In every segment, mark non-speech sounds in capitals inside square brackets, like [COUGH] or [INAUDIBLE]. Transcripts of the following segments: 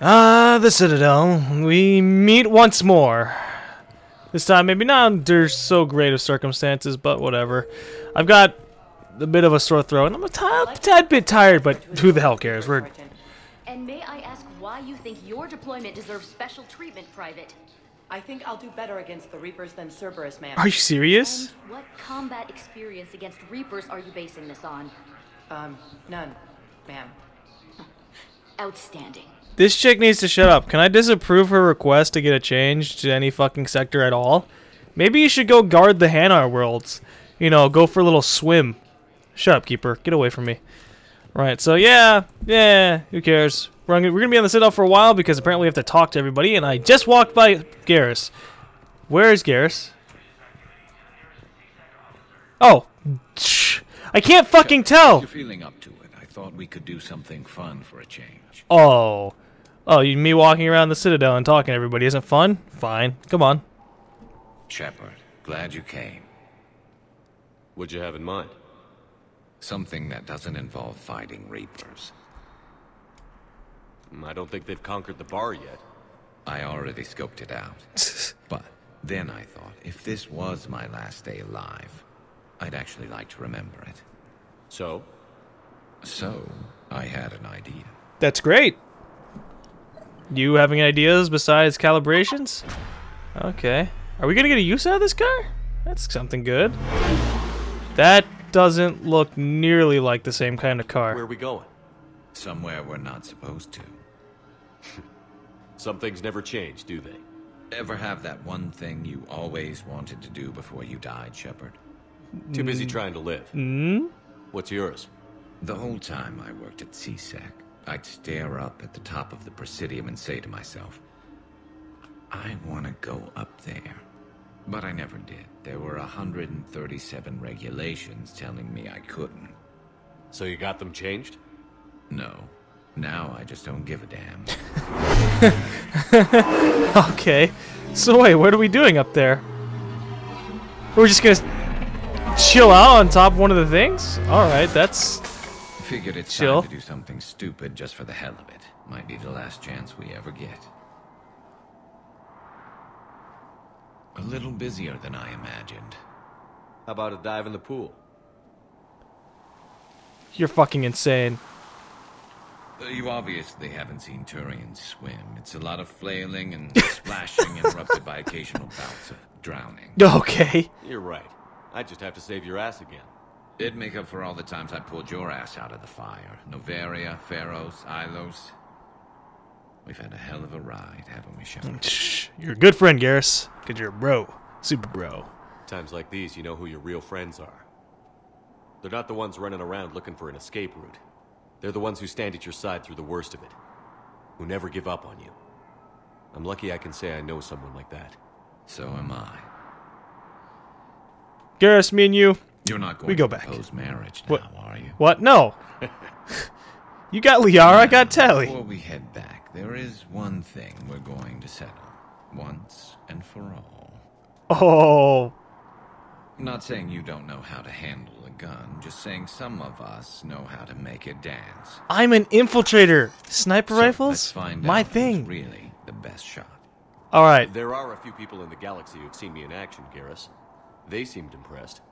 Ah, the Citadel. We meet once more. This time, maybe not under so great of circumstances, but whatever. I've got a bit of a sore throat, and I'm a tad, tad bit tired, but who the hell cares? We're And may I ask why you think your deployment deserves special treatment, Private? I think I'll do better against the Reapers than Cerberus, ma'am. Are you serious? And what combat experience against Reapers are you basing this on? Um, none, ma'am. [LAUGHS] Outstanding. This chick needs to shut up. Can I disapprove her request to get a change to any fucking sector at all? Maybe you should go guard the Hanar worlds. You know, go for a little swim. Shut up, Keeper. Get away from me. Right, so yeah, yeah, who cares? We're we're gonna be on the Citadel for a while because apparently we have to talk to everybody, and I just walked by Garrus. Where is Garrus? Oh, shh. I can't fucking tell! You're feeling up to it. I thought we could do something fun for a change. Oh. Oh, you, me walking around the Citadel and talking to everybody isn't fun? Fine. Come on. Shepard, glad you came. What'd you have in mind? Something that doesn't involve fighting Reapers. Mm, I don't think they've conquered the bar yet. I already scoped it out. [LAUGHS] but then I thought, if this was my last day alive, I'd actually like to remember it. So? So, I had an idea. That's great. You having ideas besides calibrations? Okay. Are we gonna get a use out of this car? That's something good. That doesn't look nearly like the same kind of car. Where are we going? Somewhere we're not supposed to. [LAUGHS] Some things never change, do they? Ever have that one thing you always wanted to do before you died, Shepard? Too busy trying to live. Hmm? What's yours? The whole time I worked at C-Sec, I'd stare up at the top of the Presidium and say to myself, I want to go up there. But I never did. There were 137 regulations telling me I couldn't. So you got them changed? No. Now I just don't give a damn. [LAUGHS] Okay. So wait, what are we doing up there? We're just gonna chill out on top of one of the things? Alright, that's... Figured it's Chill. time to do something stupid just for the hell of it. Might be the last chance we ever get. A little busier than I imagined. How about a dive in the pool? You're fucking insane. Uh, You obviously haven't seen Turians swim. It's a lot of flailing and [LAUGHS] splashing interrupted by occasional bouts of drowning. [LAUGHS] Okay. You're right. I just have to save your ass again. It'd make up for all the times I pulled your ass out of the fire. Noveria, Feros, Ilos. We've had a hell of a ride, haven't we, Shepard? Mm, Shh. You're a good friend, Garrus. Because you're a bro. Super bro. Times like these, you know who your real friends are. They're not the ones running around looking for an escape route. They're the ones who stand at your side through the worst of it. Who never give up on you. I'm lucky I can say I know someone like that. So am I. Garrus, me and you. You're not going We go to back. propose marriage now, What? are you? What? No. [LAUGHS] you got Liara, I got Tali. Before we head back, there is one thing we're going to settle. Once and for all. Oh. I'm not saying you don't know how to handle a gun, just saying some of us know how to make it dance. I'm an infiltrator. Sniper So, rifles? let's find My out who's thing. really the best shot. Alright. There are a few people in the galaxy who've seen me in action, Garrus. They seemed impressed.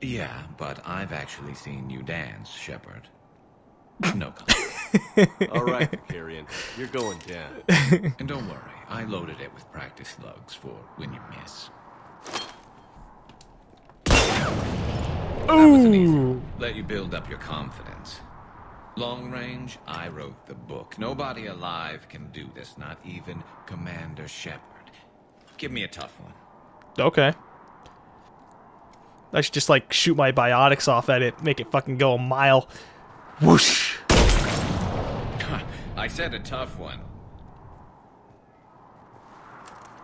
Yeah, but I've actually seen you dance, Shepard. No comment. [LAUGHS] All right, [LAUGHS] Carrion, you're going down. and don't worry, I loaded it with practice slugs for when you miss. That was an easy one. Let you build up your confidence. Long range, I wrote the book. Nobody alive can do this, not even Commander Shepard. Give me a tough one. Okay. I should just like shoot my biotics off at it, make it fucking go a mile. Whoosh. I said a tough one.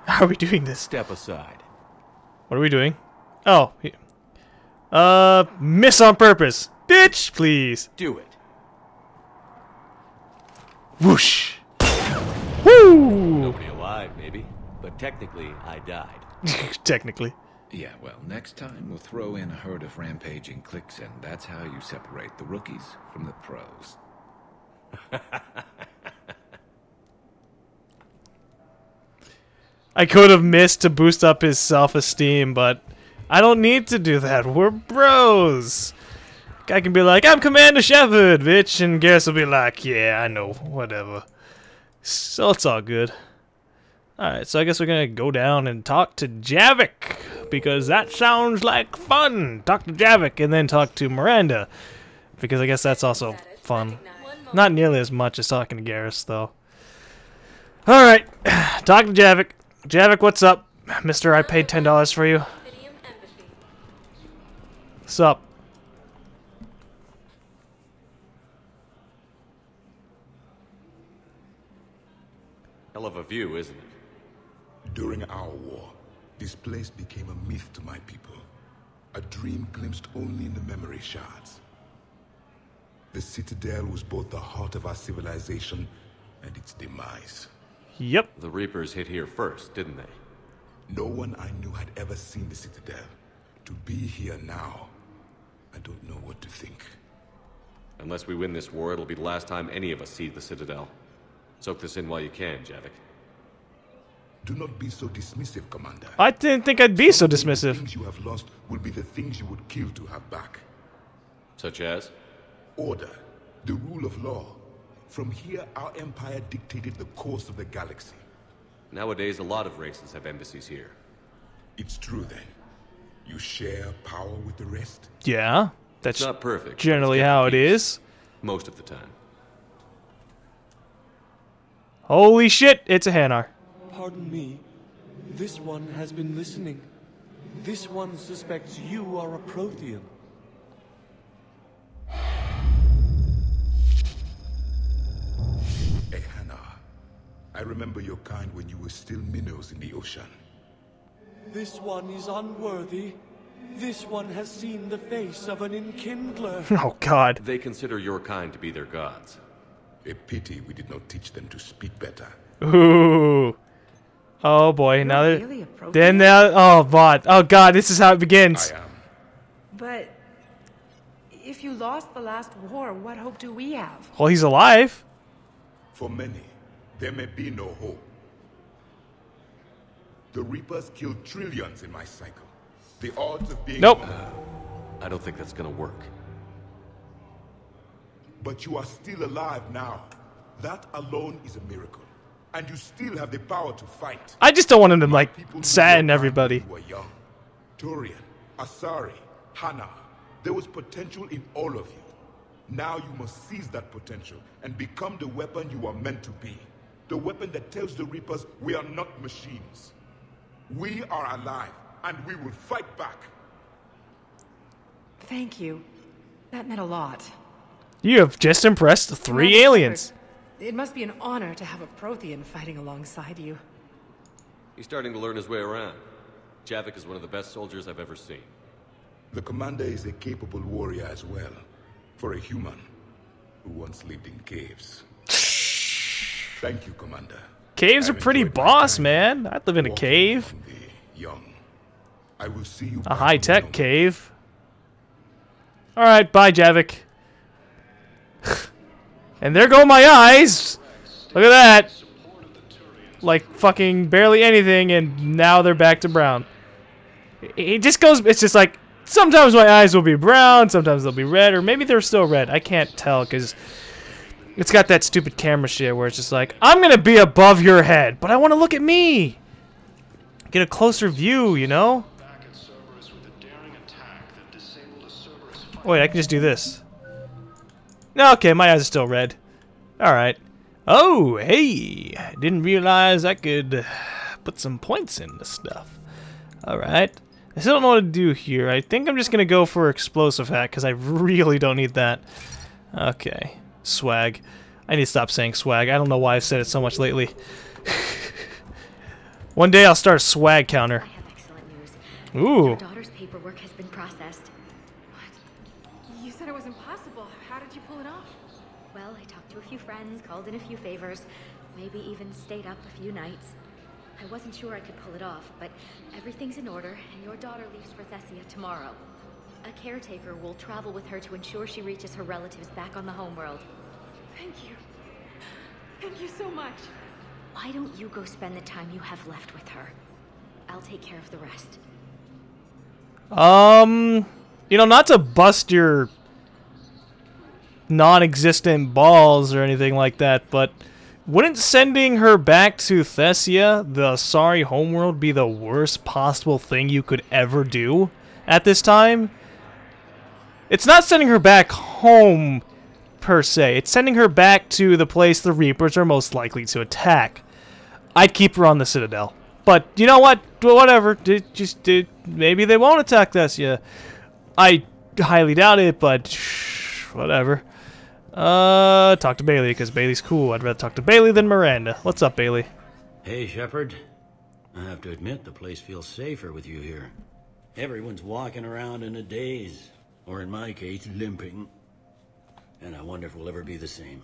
How are we doing this? Step aside. What are we doing? Oh. Uh, miss on purpose. Bitch, please. Do it. Whoosh. Woo! Nobody alive, maybe. But technically, I died. [LAUGHS] Technically. Yeah, well, next time we'll throw in a herd of rampaging clicks, and that's how you separate the rookies from the pros. [LAUGHS] I could have missed to boost up his self-esteem, but I don't need to do that. We're bros. I can be like, I'm Commander Shepard, bitch, and Garrus will be like, yeah, I know, whatever. So it's all good. Alright, so I guess we're gonna go down and talk to Javik, because that sounds like fun! Talk to Javik, and then talk to Miranda, because I guess that's also fun. Not nearly as much as talking to Garrus, though. Alright, [SIGHS] talk to Javik. Javik, what's up? Mister, I paid $10 for you. What's up? Hell of a view, isn't it? During our war, this place became a myth to my people. A dream glimpsed only in the memory shards. The Citadel was both the heart of our civilization and its demise. Yep. The Reapers hit here first, didn't they? No one I knew had ever seen the Citadel. To be here now, I don't know what to think. Unless we win this war, it'll be the last time any of us see the Citadel. Soak this in while you can, Javik. Do not be so dismissive, Commander. I didn't think I'd be so Some of the dismissive. things you have lost will be the things you would kill to have back. Such as? Order, the rule of law. From here, our empire dictated the course of the galaxy. Nowadays, a lot of races have embassies here. It's true then. You share power with the rest? Yeah, that's It's not perfect. but it's generally how it is. Most of the time. Holy shit, it's a Hanar. Pardon me. This one has been listening. This one suspects you are a Prothean. Ehana, I remember your kind when you were still minnows in the ocean. This one is unworthy. This one has seen the face of an enkindler. [LAUGHS] Oh god. They consider your kind to be their gods. A pity we did not teach them to speak better. Ooh. Oh boy, now they're really then now oh god. Oh god, this is how it begins. I am. But if you lost the last war, what hope do we have? Well, he's alive. For many, there may be no hope. The Reapers killed trillions in my cycle. The odds of being Nope. I don't think that's gonna work. But you are still alive now. That alone is a miracle. And you still have the power to fight. I just don't want him to like People knew sadden everybody. you were young. Turian, Asari, Hanar. There was potential in all of you. Now you must seize that potential and become the weapon you are meant to be. The weapon that tells the Reapers we are not machines. We are alive, and we will fight back. Thank you. That meant a lot. You have just impressed three Commander aliens. Shepard, It must be an honor to have a Prothean fighting alongside you. He's starting to learn his way around. Javik is one of the best soldiers I've ever seen. The commander is a capable warrior as well, for a human who once lived in caves. Thank you, Commander. Caves are I've pretty boss, man. I'd live in a cave. the young. I will see you A high-tech cave. Alright, bye, Javik. [LAUGHS] and there go my eyes! Look at that! Like fucking barely anything, and now they're back to brown. It- just goes, it's just like, sometimes my eyes will be brown, sometimes they'll be red, or maybe they're still red. I can't tell, because it's got that stupid camera shit where it's just like, I'm gonna be above your head, but I wanna look at me! Get a closer view, you know? back at Cerberus with a daring attack that disabled a Cerberus fighter. Wait, I can just do this. Okay, my eyes are still red. Alright. Oh, hey! Didn't realize I could put some points in this stuff. Alright. I still don't know what to do here. I think I'm just gonna go for explosive hat, because I really don't need that. Okay. Swag. I need to stop saying swag. I don't know why I've said it so much lately. [LAUGHS] One day I'll start a swag counter. I have excellent news. Ooh. Your daughter's paperwork has been processed. You said it was impossible. How did you pull it off? Well, I talked to a few friends, called in a few favors, maybe even stayed up a few nights. I wasn't sure I could pull it off, but everything's in order, and your daughter leaves for Thessia tomorrow. A caretaker will travel with her to ensure she reaches her relatives back on the homeworld. Thank you. Thank you so much. Why don't you go spend the time you have left with her? I'll take care of the rest. Um, you know, not to bust your non-existent balls or anything like that, but wouldn't sending her back to Thessia, the sorry homeworld, be the worst possible thing you could ever do at this time? It's not sending her back home, per se. It's sending her back to the place the Reapers are most likely to attack. I'd keep her on the Citadel. But you know what? Whatever. Just maybe they won't attack Thessia. I highly doubt it, but shh, whatever. Uh, talk to Bailey because Bailey's cool. I'd rather talk to Bailey than Miranda. What's up, Bailey? Hey, Shepard. I have to admit, the place feels safer with you here. Everyone's walking around in a daze, or in my case, limping. And I wonder if we'll ever be the same.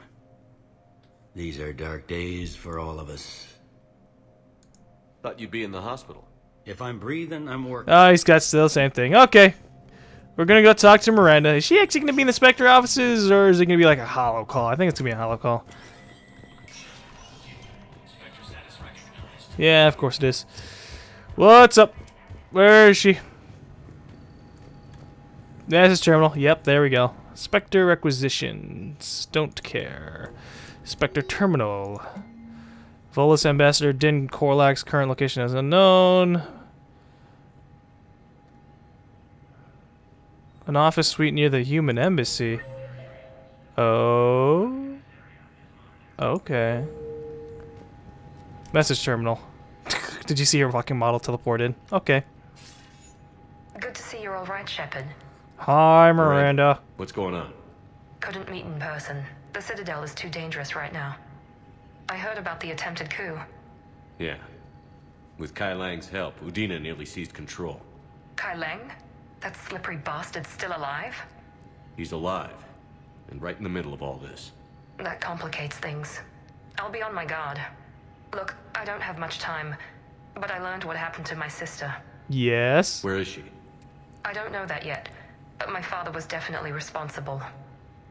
These are dark days for all of us. Thought you'd be in the hospital. If I'm breathing, I'm working. Oh, he's got still the same thing. Okay. We're gonna go talk to Miranda. Is she actually gonna be in the Spectre offices, or is it gonna be like a hollow call? I think it's gonna be a hollow call. Yeah, of course it is. What's up? Where is she? There's his terminal. Yep, there we go. Spectre requisitions. Don't care. Spectre terminal. Volus Ambassador Din Korlak's current location is unknown. An office suite near the human embassy. Oh. Okay. Message terminal. [LAUGHS] Did you see your fucking model teleport in? Okay. Good to see you're all right, Shepard. Hi, Miranda. What's going on? Couldn't meet in person. The Citadel is too dangerous right now. I heard about the attempted coup. Yeah. With Kai Leng's help, Udina nearly seized control. Kai Leng? That slippery bastard's still alive? He's alive, and right in the middle of all this. That complicates things. I'll be on my guard. Look, I don't have much time, but I learned what happened to my sister. Yes. Where is she? I don't know that yet, but my father was definitely responsible.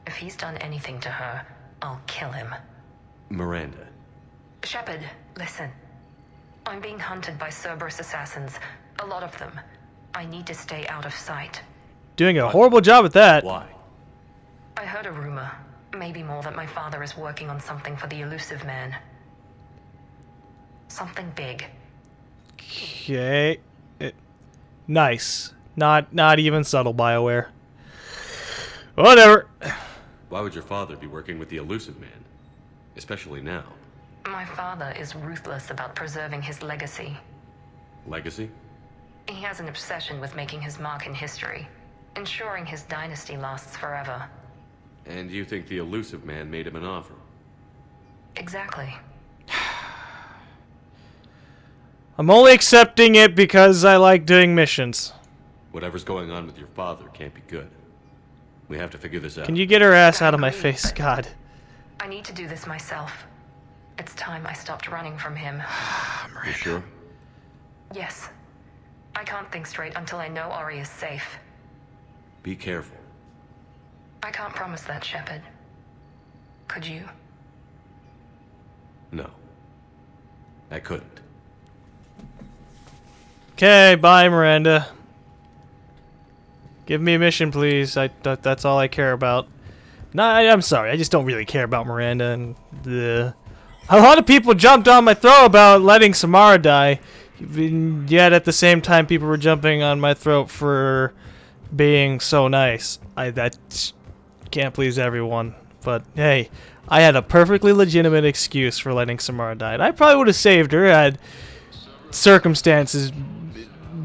If he's done anything to her, I'll kill him. Miranda. Shepard, listen. I'm being hunted by Cerberus assassins. A lot of them. I need to stay out of sight. Doing a horrible job at that. Why? I heard a rumor, maybe more, that my father is working on something for the Illusive Man. Something big. Okay. It, nice. Not not even subtle Bioware. Whatever. Why would your father be working with the Illusive Man? Especially now. My father is ruthless about preserving his legacy. Legacy? He has an obsession with making his mark in history, ensuring his dynasty lasts forever. And you think the Illusive Man made him an offer? Exactly. [SIGHS] I'm only accepting it because I like doing missions. Whatever's going on with your father can't be good. We have to figure this out. Can you get her ass out of my face, God? I need to do this myself. It's time I stopped running from him. You sure? Yes. I can't think straight until I know Ori is safe. Be careful. I can't promise that, Shepard. Could you? No. I couldn't. Okay, bye, Miranda. Give me a mission, please. I that, that's all I care about. No, I, am sorry. I just don't really care about Miranda. And the a lot of people jumped on my throat about letting Samara die. Yet at the same time, people were jumping on my throat for being so nice. I that can't please everyone. But hey, I had a perfectly legitimate excuse for letting Samara die. I probably would have saved her had circumstances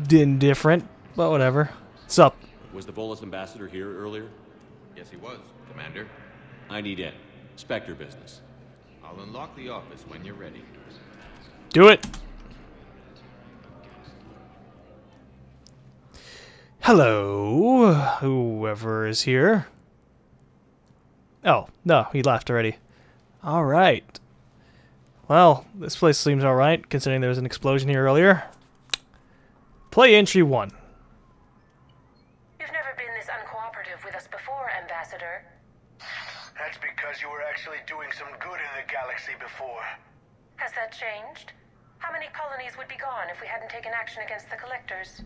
been different. But whatever. What's up? Was the Volus ambassador here earlier? Yes, he was, Commander. I need in. Spectre business. I'll unlock the office when you're ready. Do it. Hello, whoever is here. Oh, no, he left already. Alright. Well, this place seems alright, considering there was an explosion here earlier. Play entry 1. You've never been this uncooperative with us before, Ambassador. That's because you were actually doing some good in the galaxy before. Has that changed? How many colonies would be gone if we hadn't taken action against the Collectors?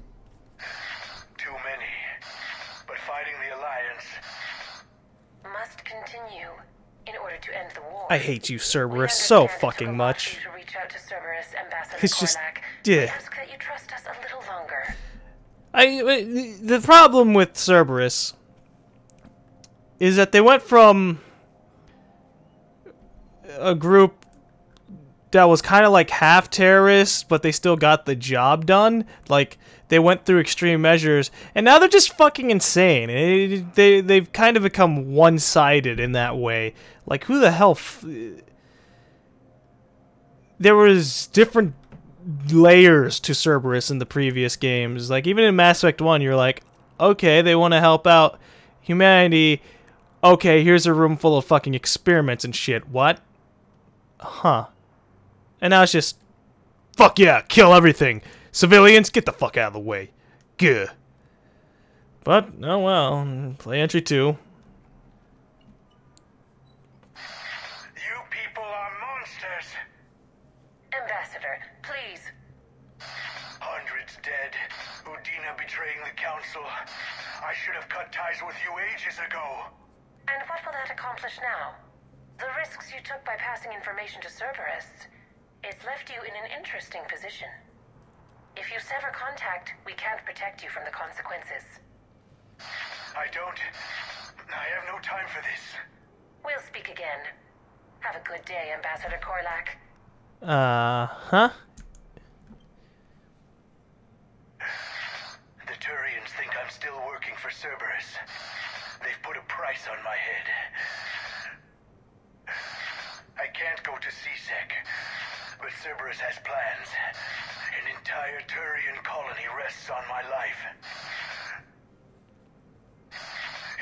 Too many. But fighting the Alliance... Must continue in order to end the war. I hate you, Cerberus, so fucking much. To reach out to Cerberus, Ambassador It's just, Korlak. yeah. Ask that you trust us a little longer. I uh, the problem with Cerberus is that they went from a group that was kind of like half terrorist, but they still got the job done. Like they went through extreme measures, and now they're just fucking insane. It- they they've kind of become one sided in that way. Like who the hell? There was different layers to Cerberus in the previous games. Like even in Mass Effect 1, you're like, okay, they want to help out humanity. Okay, here's a room full of fucking experiments and shit. What? Huh. And now it's just fuck yeah, kill everything. Civilians, get the fuck out of the way. Good. But, oh well, play entry 2. Ambassador, please. Hundreds dead. Udina betraying the Council. I should have cut ties with you ages ago. And what will that accomplish now? The risks you took by passing information to Cerberus. It's left you in an interesting position. If you sever contact, we can't protect you from the consequences. I don't... I have no time for this. We'll speak again. Have a good day, Ambassador Korlak. Uh huh. The Turians think I'm still working for Cerberus. They've put a price on my head. I can't go to C-Sec, but Cerberus has plans. An entire Turian colony rests on my life.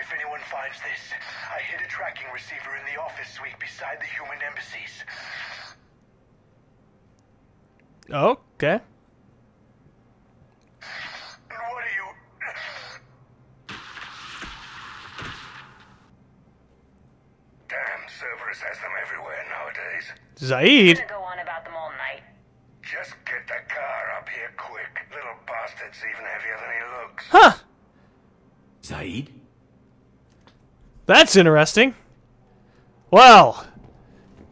If anyone finds this, I hid a tracking receiver in the office suite beside the human embassies. Okay. What are you... Damn, Cerberus has them everywhere nowadays. Zaeed? Gonna go on about them all night. Just get the car up here quick. Little bastard's even heavier than he looks. Huh. Zaeed? That's interesting. Well,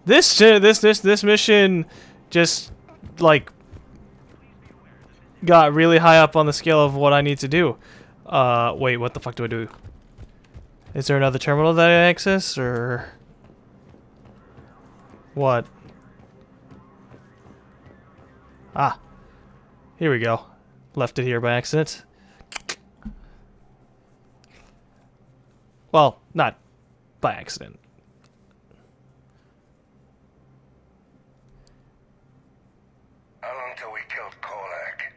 this uh, this this this mission just like got really high up on the scale of what I need to do. Uh, wait, what the fuck do I do? Is there another terminal that I access or what? Ah, here we go. Left it here by accident. Well, not by accident. How long till we killed Korlak?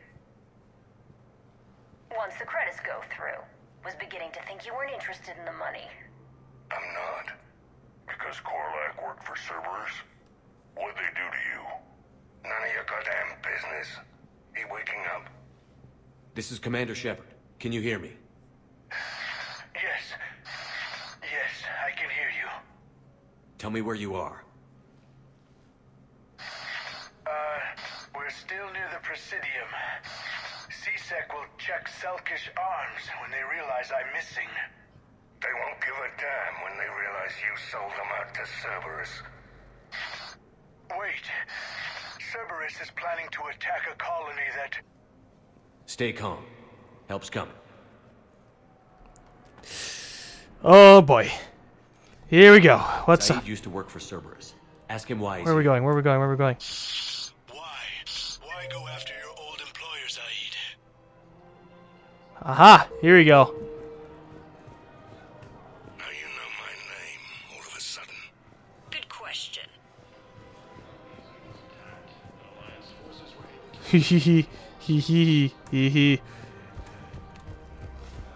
Once the credits go through, was beginning to think you weren't interested in the money. I'm not. Because Korlak worked for Cerberus? What'd they do to you? None of your goddamn business. He waking up? This is Commander Shepard. Can you hear me? Yes. Yes, I can hear you. Tell me where you are. Uh, we're still near the Presidium. C-Sec will check Selkish arms when they realize I'm missing. They won't give a damn when they realize you sold them out to Cerberus. Wait. Cerberus is planning to attack a colony that... Stay calm. Help's coming. Oh boy. Here we go. What's Zaeed up? used to work for Cerberus. Ask him why Where are we here. going? Where are we going? Where are we going? Why Why go after your old employer, Zaeed? Aha! Here we go. How you know my name all of a sudden? Good question. Hee [LAUGHS] hee hee hee hee hee hee.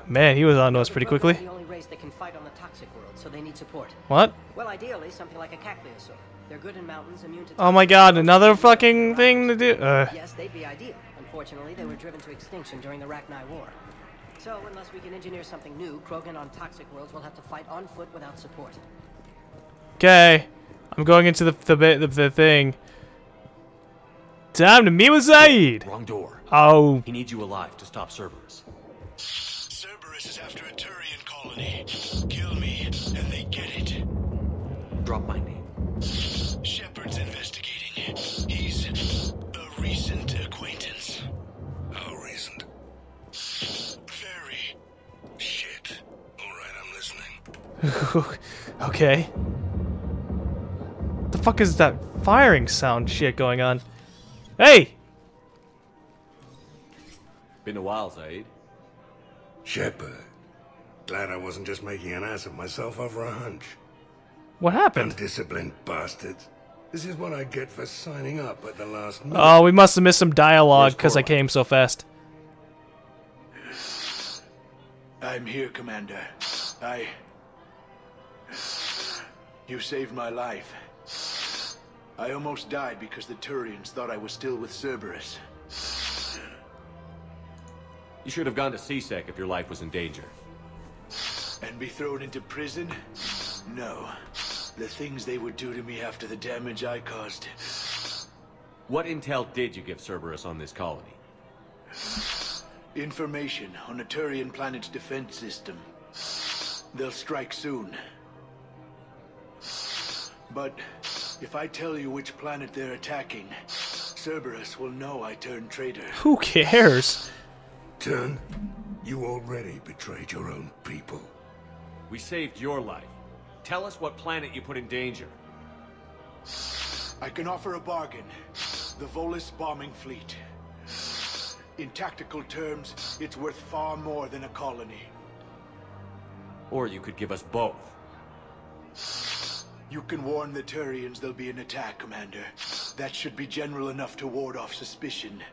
Man, he was on to us pretty quickly. The only race that can fight on the toxic world, so they need support. What? Well, ideally, something like a kakliosaur. They're good in mountains, immune to. Oh my god, another fucking thing to do. Uh, Yes, they'd be ideal. Unfortunately, they were driven to extinction during the Rachni War. So, unless we can engineer something new, Krogan on toxic worlds will have to fight on foot without support. okay. I'm going into the the, the the thing. Time to meet with Zaeed. Wrong door. Oh, He needs you alive to stop Cerberus. Cerberus is after a Turian colony. Kill me, and they get it. Drop my name. Shepard's investigating. He's a recent acquaintance. How recent? Very. Shit. Alright, I'm listening. [LAUGHS] okay. What the fuck is that firing sound shit going on? Hey! Been a while, Zaeed. Shepard. Glad I wasn't just making an ass of myself over a hunch. What happened? Undisciplined bastards. This is what I get for signing up at the last minute. Oh, we must have missed some dialogue because I came so fast. I'm here, Commander. I. You saved my life. I almost died because the Turians thought I was still with Cerberus. You should have gone to C-Sec if your life was in danger. And be thrown into prison? No. The things they would do to me after the damage I caused. What intel did you give Cerberus on this colony? Information on a Turian planet's defense system. They'll strike soon. But if I tell you which planet they're attacking, Cerberus will know I turned traitor. Who cares? Turn. You already betrayed your own people. We saved your life. Tell us what planet you put in danger. I can offer a bargain. The Volus bombing fleet. In tactical terms, it's worth far more than a colony. Or you could give us both. You can warn the Turians there'll be an attack, Commander. That should be general enough to ward off suspicion.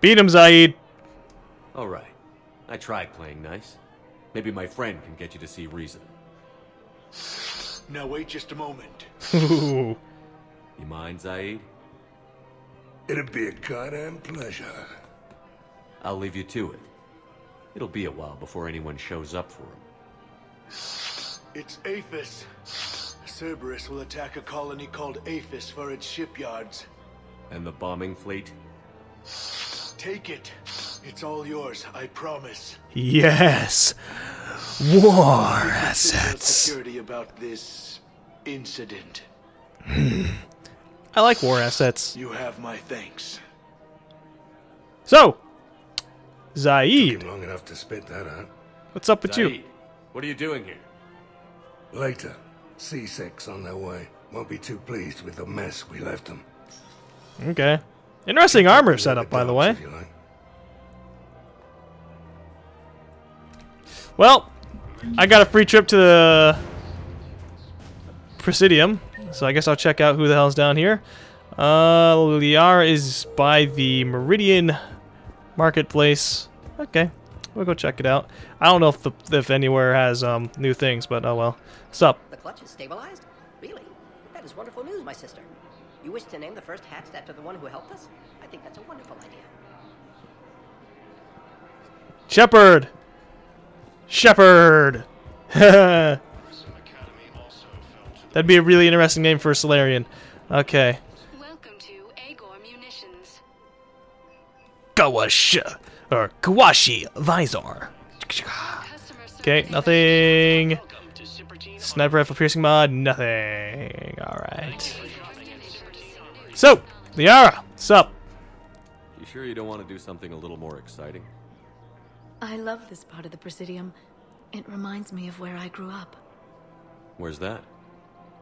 Beat him, Zaeed. All right. I tried playing nice. Maybe my friend can get you to see reason. Now wait just a moment. You mind, Zaeed? It'd be a goddamn pleasure. I'll leave you to it. It'll be a while before anyone shows up for him. It's Aphis. Cerberus will attack a colony called Aphis for its shipyards. And the bombing fleet? Take it. It's all yours, I promise. Yes. War assets. Security about this incident. Hmm. I like war assets. You have my thanks. So, Zaeed, Long enough to spit that out. what's up with you? What are you doing here? Later. C-Sec on their way. Won't be too pleased with the mess we left them. Okay. Interesting armor setup, by the way. If you like. Well, I got a free trip to the Presidium, so I guess I'll check out who the hell's down here. Uh, Liara is by the Meridian Marketplace. Okay, we'll go check it out. I don't know if the, if anywhere has um new things, but oh well. What's up? The clutch is stabilized? Really? That is wonderful news, my sister. You wish to name the first hatched after the one who helped us? I think that's a wonderful idea. Shepherd. Shepherd. [LAUGHS] That'd be a really interesting name for a Salarian. Okay. Welcome to Agor Munitions. Kawash or Kuwashii Visor. Okay, nothing. Sniper rifle piercing mod, nothing. Alright. So, Liara, sup? You sure you don't want to do something a little more exciting? I love this part of the Presidium. It reminds me of where I grew up. Where's that?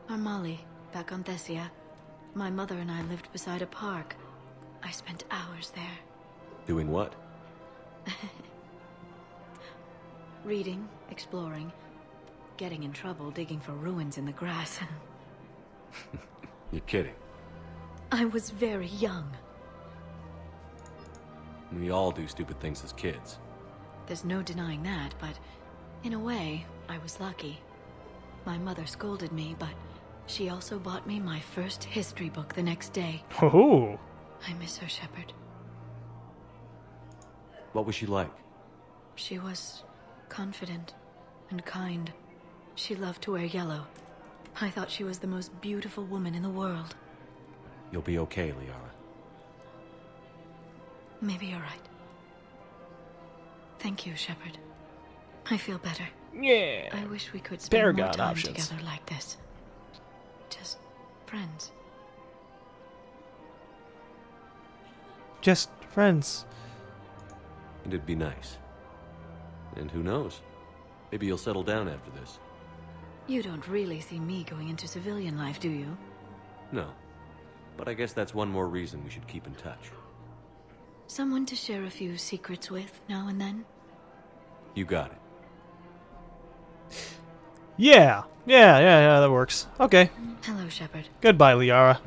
Armali, back on Thessia. My mother and I lived beside a park. I spent hours there. Doing what? [LAUGHS] Reading, exploring, getting in trouble digging for ruins in the grass. [LAUGHS] You're kidding. I was very young. We all do stupid things as kids. There's no denying that, but in a way, I was lucky. My mother scolded me, but she also bought me my first history book the next day. Oh. I miss her, Shepard. What was she like? She was confident and kind. She loved to wear yellow. I thought she was the most beautiful woman in the world. You'll be okay, Liara. Maybe you're right. Thank you, Shepard. I feel better. Yeah. I wish we could spend Paragon more time options. together like this. Just friends. Just friends. And it'd be nice. And who knows? Maybe you'll settle down after this. You don't really see me going into civilian life, do you? No. But I guess that's one more reason we should keep in touch. Someone to share a few secrets with now and then? You got it. Yeah. Yeah, yeah, yeah, that works. Okay. Hello, Shepard. Goodbye, Liara.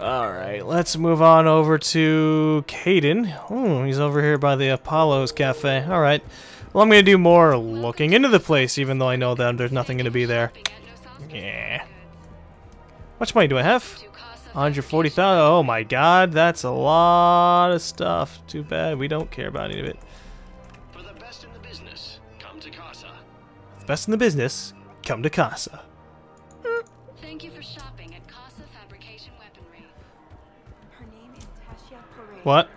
Alright, let's move on over to Kaidan. Oh, he's over here by the Apollo's Cafe. Alright. Well, I'm going to do more looking into the place, even though I know that there's nothing going to be there. Yeah. How much money do I have? 140,000. Oh my god, that's a lot of stuff. Too bad we don't care about any of it. For the best in the business, come to Kassa. The Best in the business, come to Kassa. Thank you for shopping at Kassa Fabrication Weaponry. Her name is Tasha Parade. What?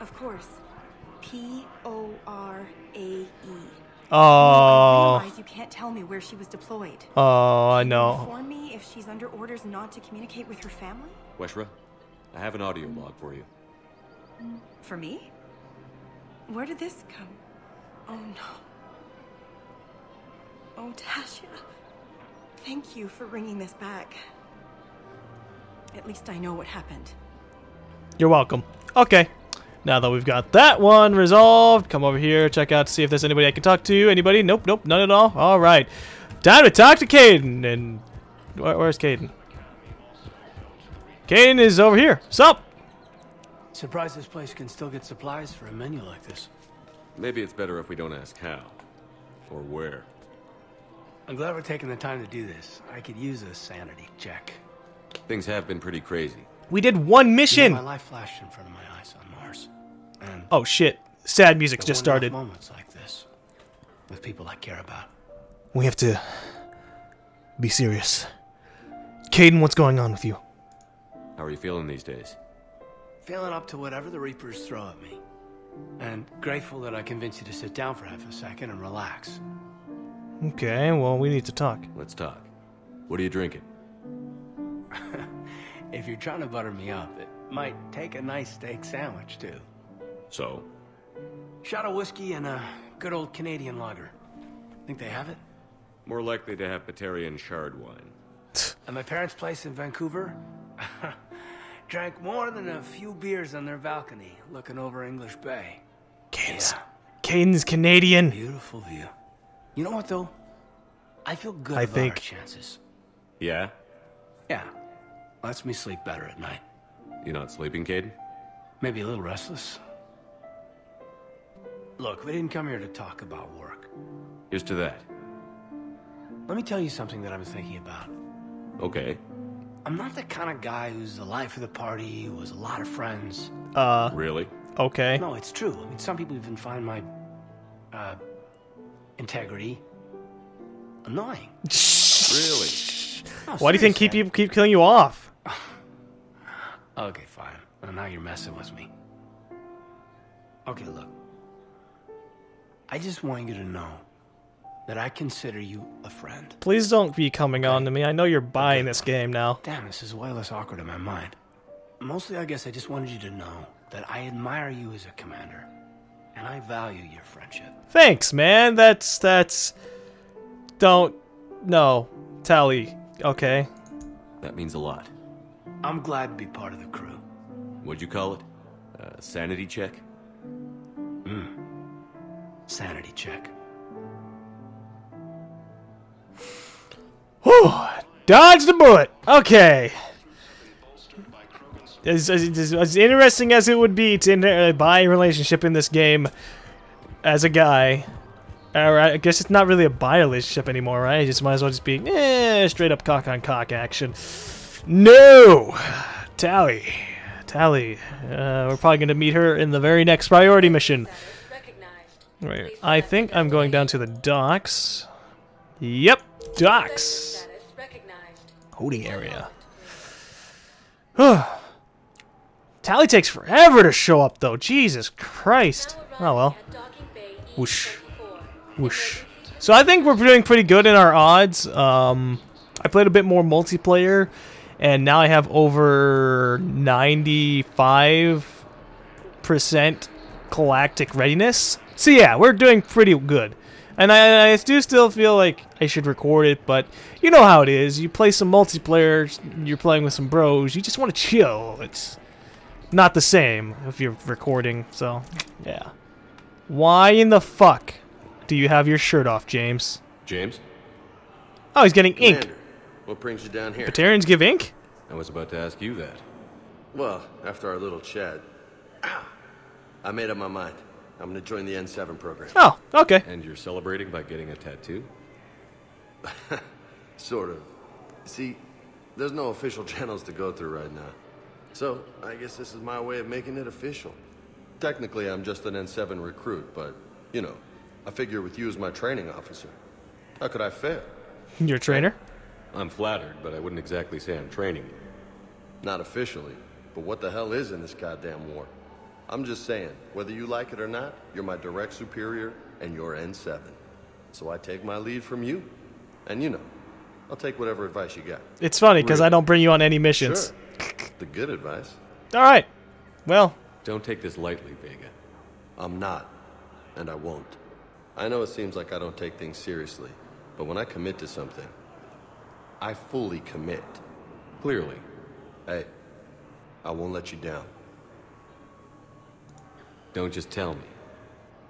Of course. P O R A. Oh. I you can't tell me where she was deployed. Oh, I Can you know. Inform me if she's under orders not to communicate with her family. Weshra, I have an audio log for you. For me? Where did this come? Oh no. Oh, Tasha. Thank you for bringing this back. At least I know what happened. You're welcome. Okay. Now that we've got that one resolved, come over here, check out, see if there's anybody I can talk to. Anybody? Nope, nope, none at all. All right. Time to talk to Kaidan. And where, where's Kaidan? Kaidan is over here. Sup? Surprised this place can still get supplies for a menu like this. Maybe it's better if we don't ask how. Or where. I'm glad we're taking the time to do this. I could use a sanity check. Things have been pretty crazy. We did one You know, mission. my life flashed in front of my eyes on Mars. And Oh shit. Sad music's just started. moments like this with people I care about. We have to be serious. Kaidan, what's going on with you? How are you feeling these days? Feeling up to whatever the Reapers throw at me. And grateful that I convinced you to sit down for half a second and relax. Okay, well, we need to talk. Let's talk. What are you drinking? [LAUGHS] If you're trying to butter me up, it might take a nice steak sandwich, too. So? Shot of whiskey and a good old Canadian lager. Think they have it? More likely to have Batarian shard wine. At my parents' place in Vancouver, [LAUGHS] drank more than a few beers on their balcony, looking over English Bay. Kaidan's, Kaidan's Canadian. Beautiful view. You know what, though? I feel good I about think- our chances. Yeah? Yeah. Lets me sleep better at night. You not sleeping, Kaidan? Maybe a little restless. Look, we didn't come here to talk about work. Here's to that. Let me tell you something that I've been thinking about. Okay. I'm not the kind of guy who's the life of the party, who has a lot of friends. Uh. Really? Okay. No, it's true. I mean, some people even find my, uh, integrity annoying. Really? No, Why do you think keep seriously. people keep killing you off? [LAUGHS] Okay, fine. Well, now you're messing with me. Okay, look. I just want you to know that I consider you a friend. Please don't be coming on to me. I know you're buying this game now. Damn, this is way less awkward in my mind. Mostly, I guess I just wanted you to know that I admire you as a commander, and I value your friendship. Thanks, man. That's that's. Don't. No. Tali. Okay. That means a lot. I'm glad to be part of the crew. What'd you call it? Uh, sanity check? Hmm. Sanity check. Whew. Dodged a bullet. Okay. As, as, as, interesting as it would be to uh, buy a relationship in this game as a guy, or I guess it's not really a buy relationship anymore, right? It just might as well just be eh, straight up cock on cock action. No! Tali. Tali. Uh, we're probably going to meet her in the very next priority mission. I think I'm going down to the docks. Yep, docks. Holding area. [SIGHS] Tali takes forever to show up, though. Jesus Christ. Oh, well. Whoosh. Whoosh. So I think we're doing pretty good in our odds. Um, I played a bit more multiplayer, and now I have over 95% galactic readiness. So yeah, we're doing pretty good. And I, I do still feel like I should record it, but you know how it is. You play some multiplayer, you're playing with some bros, you just want to chill. It's not the same if you're recording, so yeah. Why in the fuck do you have your shirt off, James? James? Oh, he's getting ink. What brings you down here? Batarians give ink? I was about to ask you that. Well, after our little chat, [CLEARS THROAT] I made up my mind. I'm gonna join the N7 program. Oh, okay. And you're celebrating by getting a tattoo? [LAUGHS] sort of. See, there's no official [LAUGHS] channels to go through right now. So, I guess this is my way of making it official. Technically, I'm just an N7 recruit, but, you know, I figure with you as my training officer, how could I fail? [LAUGHS] Your trainer? I'm flattered, but I wouldn't exactly say I'm training you. Not officially, but what the hell is in this goddamn war? I'm just saying, whether you like it or not, you're my direct superior and you're N7. So I take my lead from you. And you know, I'll take whatever advice you got. It's funny because I don't bring you on any missions. Sure. The good advice. All right. Well, don't take this lightly, Vega. I'm not, and I won't. I know it seems like I don't take things seriously, but when I commit to something, I fully commit. Clearly. Hey, I won't let you down. Don't just tell me.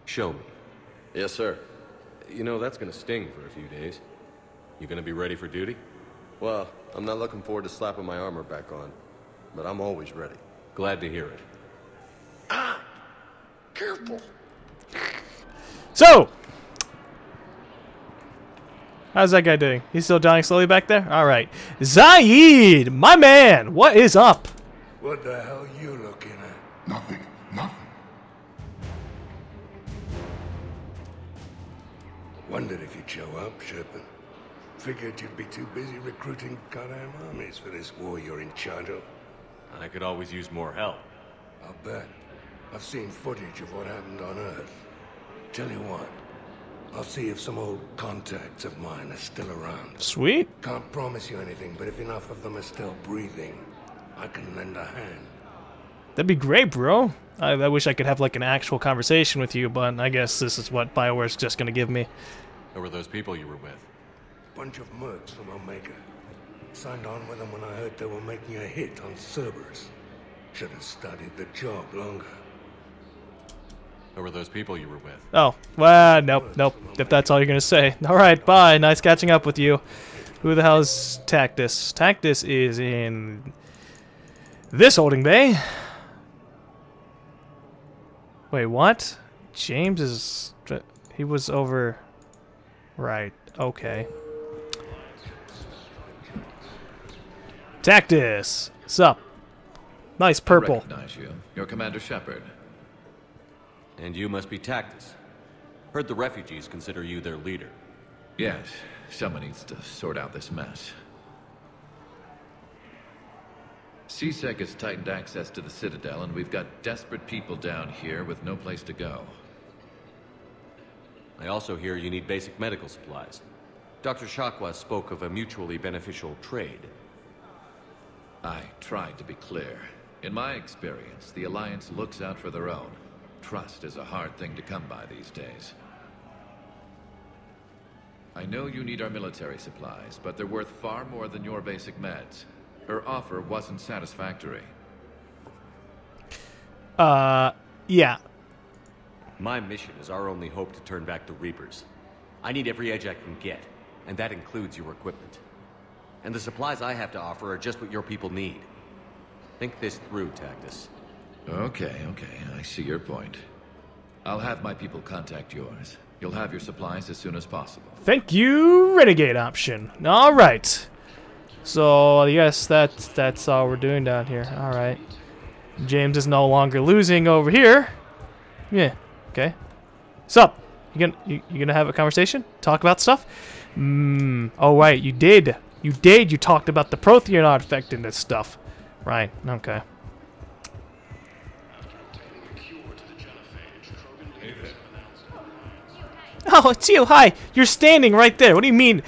Show me. Yes, sir. You know, that's gonna sting for a few days. You gonna be ready for duty? Well, I'm not looking forward to slapping my armor back on, but I'm always ready. Glad to hear it. Ah! Careful! So! How's that guy doing? He's still dying slowly back there? Alright. Zaeed! My man! What is up? What the hell you looking at? Nothing. Nothing. Wondered if you'd show up, Shepard. Figured you'd be too busy recruiting goddamn armies for this war you're in charge of. I could always use more help. I'll bet. I've seen footage of what happened on Earth. Tell you what, I'll see if some old contacts of mine are still around. Sweet. Can't promise you anything, but if enough of them are still breathing, I can lend a hand. That'd be great, bro. I, I wish I could have like an actual conversation with you, but I guess this is what Bioware's just gonna give me. Who were those people you were with? Bunch of mercs from Omega. Signed on with them when I heard they were making a hit on Cerberus. Should have studied the job longer. Who were those people you were with? Oh, well, nope, nope. If that's all you're gonna say. All right, bye. Nice catching up with you. Who the hell is Tactus? Tactus is in this holding bay. Wait, what? James is... He was over... Right, okay. Tactus! Sup? Nice purple. I recognize you. You're Commander Shepard. And you must be Tactus. Heard the refugees consider you their leader. Yes, someone needs to sort out this mess. C-Sec has tightened access to the Citadel, and we've got desperate people down here with no place to go. I also hear you need basic medical supplies. Dr. Chakwas spoke of a mutually beneficial trade. I tried to be clear. In my experience, the Alliance looks out for their own. Trust is a hard thing to come by these days. I know you need our military supplies, but they're worth far more than your basic meds. Her offer wasn't satisfactory. Uh, yeah. My mission is our only hope to turn back the Reapers. I need every edge I can get, and that includes your equipment. And the supplies I have to offer are just what your people need. Think this through, Tactus. Okay, okay, I see your point. I'll have my people contact yours. You'll have your supplies as soon as possible. Thank you, Renegade option. All right. So, yes, that, that's all we're doing down here. All right. James is no longer losing over here. Yeah, okay. Sup? You gonna, you, you gonna have a conversation? Talk about stuff? Hmm. Oh, right, you did. You did. You talked about the Prothean artifact and this stuff. Right, okay. Oh, it's you. Hi. You're standing right there. What do you mean?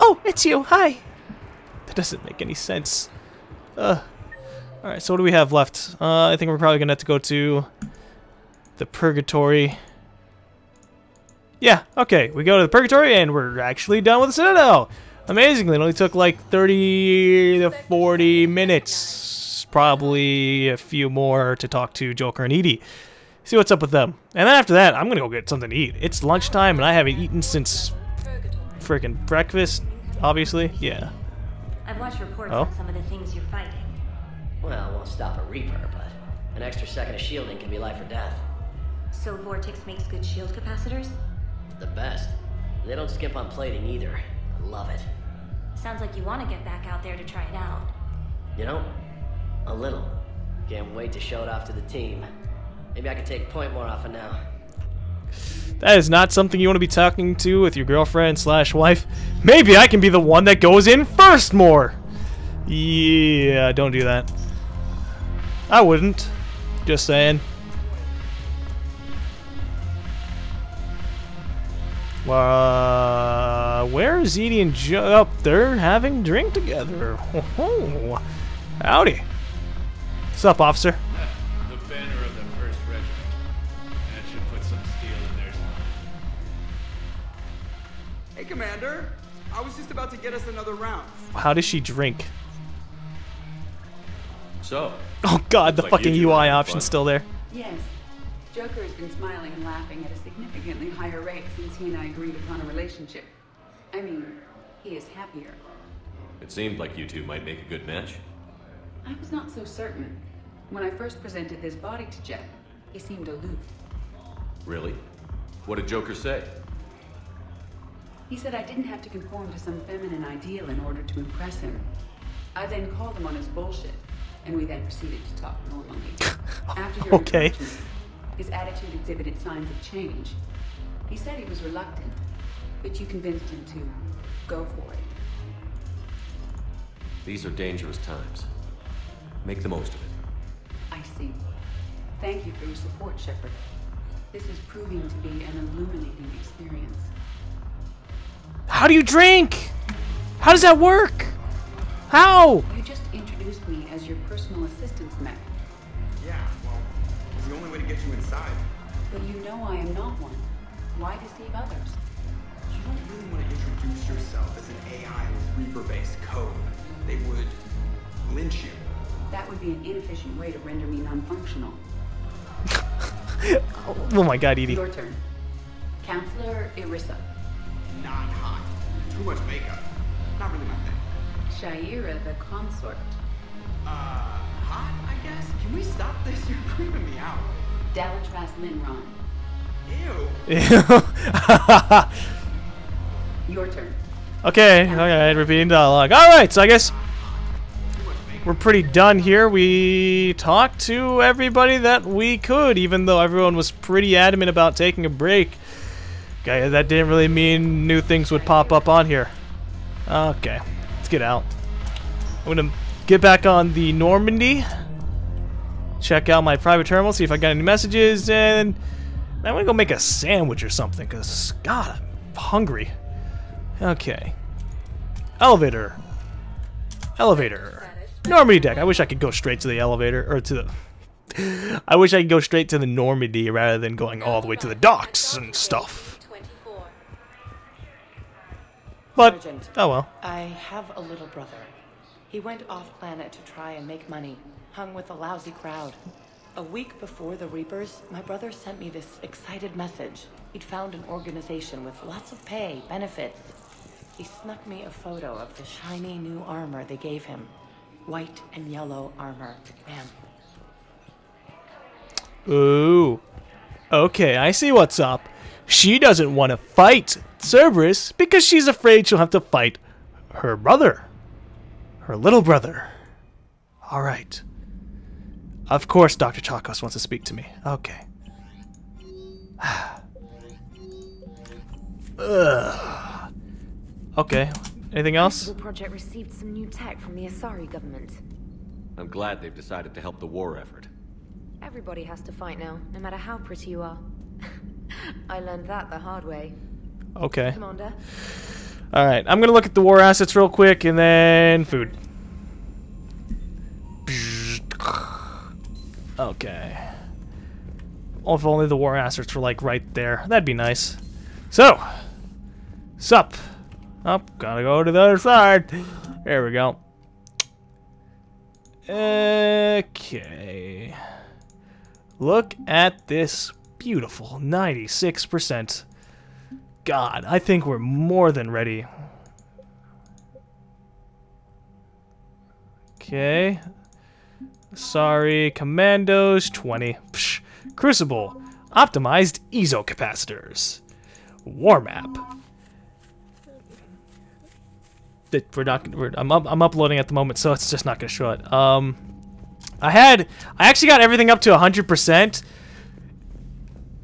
Oh, it's you. Hi. Doesn't make any sense. Uh. All right. So what do we have left? Uh, I think we're probably gonna have to go to the purgatory. Yeah. Okay. We go to the purgatory and we're actually done with the citadel. Amazingly, it only took like 30 to 40 minutes. Probably a few more to talk to Joker and EDI see what's up with them. And then after that, I'm gonna go get something to eat. It's lunchtime, and I haven't eaten since freaking breakfast. Obviously, yeah. I've watched reports Oh. on some of the things you're fighting. Well, won't stop a Reaper, but an extra second of shielding can be life or death. So Vortex makes good shield capacitors? The best. They don't skimp on plating either. I love it. Sounds like you want to get back out there to try it out. You know, a little. Can't wait to show it off to the team. Maybe I can take point more off of now. That is not something you want to be talking to with your girlfriend slash wife. Maybe I can be the one that goes in first more. Yeah, don't do that. I wouldn't. Just saying. Uh, where is EDI and Joe? Up there having drink together. [LAUGHS] Ho-ho. Howdy. What's up, officer? Commander. I was just about to get us another round. How does she drink? So. Oh god, the like fucking you two are UI having option's fun. still there. Yes. Joker has been smiling and laughing at a significantly higher rate since he and I agreed upon a relationship. I mean, he is happier. It seemed like you two might make a good match. I was not so certain. When I first presented this body to Jeff, he seemed aloof. Really? What did Joker say? He said I didn't have to conform to some feminine ideal in order to impress him. I then called him on his bullshit, and we then proceeded to talk normally. [LAUGHS] After your Okay. his attitude exhibited signs of change. He said he was reluctant, but you convinced him to go for it. These are dangerous times. Make the most of it. I see. Thank you for your support, Shepard. This is proving to be an illuminating experience. How do you drink? How does that work? How? You just introduced me as your personal assistance mech, Yeah, well, it's the only way to get you inside. but you know I am not one. Why deceive others? You don't really want to introduce yourself as an AI with Reaper-based code. They would lynch you. That would be an inefficient way to render me non-functional. [LAUGHS] Oh my god, EDI. Your turn. Counselor Irissa. Not hot. Too much makeup. Not really my thing. Sha'ira the consort. Uh, hot, I guess? Can we stop this? [LAUGHS] You're creeping me out. Dalatrass Linron. [LAUGHS] Your turn. okay, okay, repeating dialogue. Alright, so I guess we're pretty done here. We talked to everybody that we could, even though everyone was pretty adamant about taking a break. Okay, that didn't really mean new things would pop up on here. Okay, let's get out. I'm gonna get back on the Normandy. Check out my private terminal, see if I got any messages, and I'm gonna go make a sandwich or something, because, God, I'm hungry. Okay. Elevator. Elevator. Normandy deck. I wish I could go straight to the elevator, or to the... [LAUGHS] I wish I could go straight to the Normandy rather than going all the way to the docks and stuff. But, Sergeant, oh well. I have a little brother. He went off planet to try and make money, hung with a lousy crowd. A week before the Reapers, my brother sent me this excited message. He'd found an organization with lots of pay, benefits. He snuck me a photo of the shiny new armor they gave him. White and yellow armor. Man, Ooh. Okay, I see what's up. She doesn't want to fight Cerberus because she's afraid she'll have to fight her brother. Her little brother. Alright. Of course Dr. Chakwas wants to speak to me. Okay. [SIGHS] Ugh. Okay. Anything else? The project received some new tech from the Asari government. I'm glad they've decided to help the war effort. Everybody has to fight now, no matter how pretty you are. [LAUGHS] I learned that the hard way. Okay. Commander, Alright, I'm gonna look at the war assets real quick and then food. Okay. Oh, if only the war assets were like right there. That'd be nice. So, sup. Up, gotta go to the other side. There we go. Okay. Look at this beautiful 96%. God, I think we're more than ready. Okay. Sorry, Commandos 20. Psh. Crucible, optimized EZO capacitors. War map. We're not. We're, I'm up, I'm uploading at the moment, so it's just not gonna show it. Um, I had I actually got everything up to 100 percent,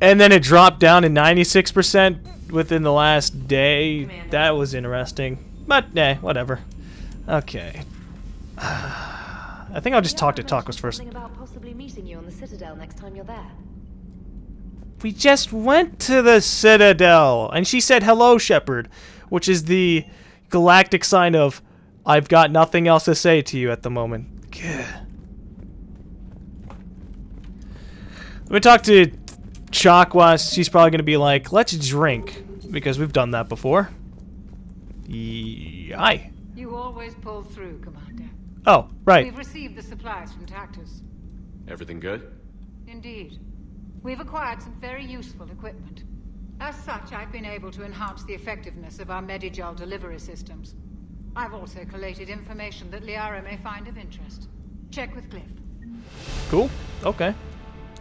and then it dropped down to 96 percent within the last day. That was interesting, but eh, whatever. Okay. [SIGHS] I think I'll just talk to Tacos first. about possibly meeting you on the Citadel next time you're there. We just went to the Citadel, and she said hello, Shepard, which is the galactic sign of I've got nothing else to say to you at the moment. Gah. Let me talk to Chakwas. She's probably going to be like, let's drink, because we've done that before. Ye- Hi. You always pull through, Commander. Oh, right. We've received the supplies from Tactus. Everything good? Indeed. We've acquired some very useful equipment. As such, I've been able to enhance the effectiveness of our Medigel delivery systems. I've also collated information that Liara may find of interest. Check with Glyph. Cool. Okay.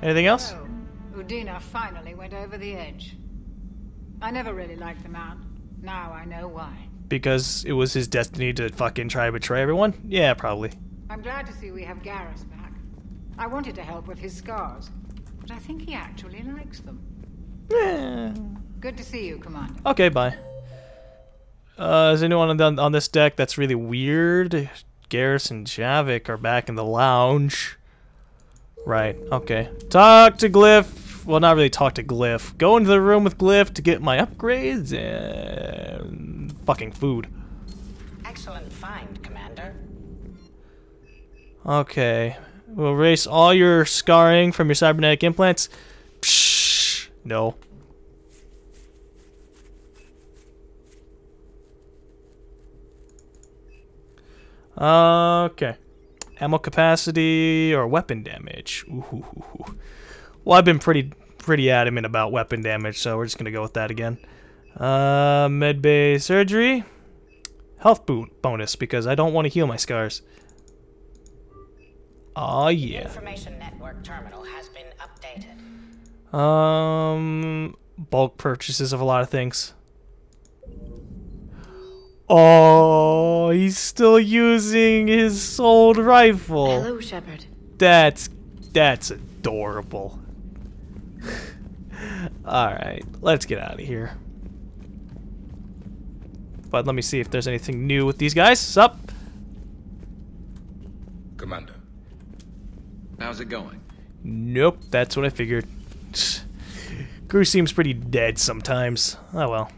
Anything else? Oh, Udina finally went over the edge. I never really liked the man. Now I know why. Because it was his destiny to fucking try to betray everyone? Yeah, probably. I'm glad to see we have Garrus back. I wanted to help with his scars, but I think he actually likes them. Yeah. Good to see you, Commander. Okay, bye. Uh, is anyone on, on this deck that's really weird? Garrus and Javik are back in the lounge. Right, okay. Talk to Glyph. Well, not really talk to Glyph. Go into the room with Glyph to get my upgrades and fucking food. Excellent find, Commander. Okay. We'll erase all your scarring from your cybernetic implants. Psh, no. Okay. Ammo capacity or weapon damage. Ooh. Well, I've been pretty pretty adamant about weapon damage, so we're just gonna go with that again. Uh, medbay surgery, health boot bonus because I don't want to heal my scars. Oh yeah. Information network terminal has been updated. Um, bulk purchases of a lot of things. Oh, he's still using his old rifle. Hello, Shepard. That's that's adorable. [LAUGHS] All right, let's get out of here. But let me see if there's anything new with these guys. Sup? Commander. How's it going? Nope, that's what I figured. [SIGHS] Crew seems pretty dead sometimes. Oh well.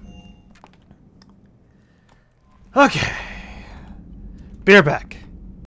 Okay. Be right back.